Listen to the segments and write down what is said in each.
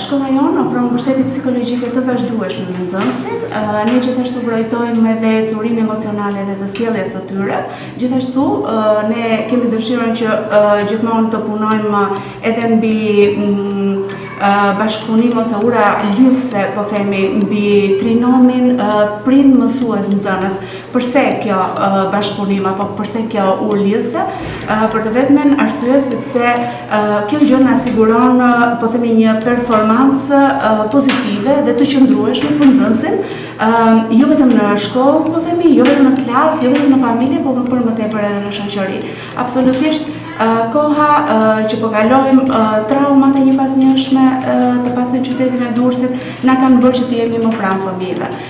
Shkolla jonë ofron mbështetje psikologjike të vazhdueshme me nxënësit, ne gjithashtu vrojtojmë edhe ecurinë emocionale dhe të sjelljes të tyre, gjithashtu ne kemi dëshirën që gjithmonë të punojmë edhe mbi bashkëpunim ose ura lidhëse, po themi, mbi trinomin prind mësues nxënës. Përse kjo bashkëpunim apo përse kjo urë lidhëse? Për të vetmen arsye sepse kjo gjë na siguron, po themi një performancë pozitive dhe të qëndrueshme për nxënësin, jo vetëm në shkollë, po themi, jo vetëm në klasë, jo vetëm në familje, por për më tepër edhe në shoqëri. Absolutisht koha që po kalojmë traumat e njëpasnjëshme të paktën në qytetin e Durrësit na kanë bërë që të jemi më pranë fëmijëve.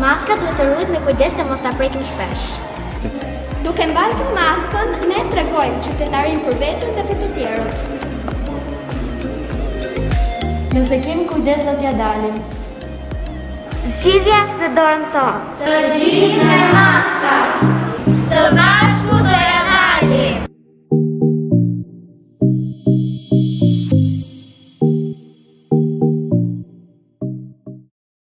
Maska duhet të ruhet me kujdes dhe mos ta prekim shpesh. Duke mbajtur maskën, ne tregojmë qytetarinë për veten dhe për të tjerët. Nëse kemi kujdes do t'ia dalim. Zgjidhja është në dorën tonë. Të gjithë me maska! Së bashku do ia dalim!